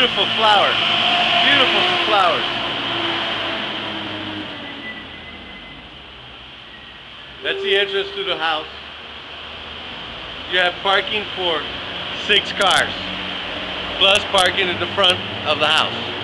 beautiful flowers. Beautiful flowers. That's the entrance to the house. You have parking for six cars, plus parking at the front of the house.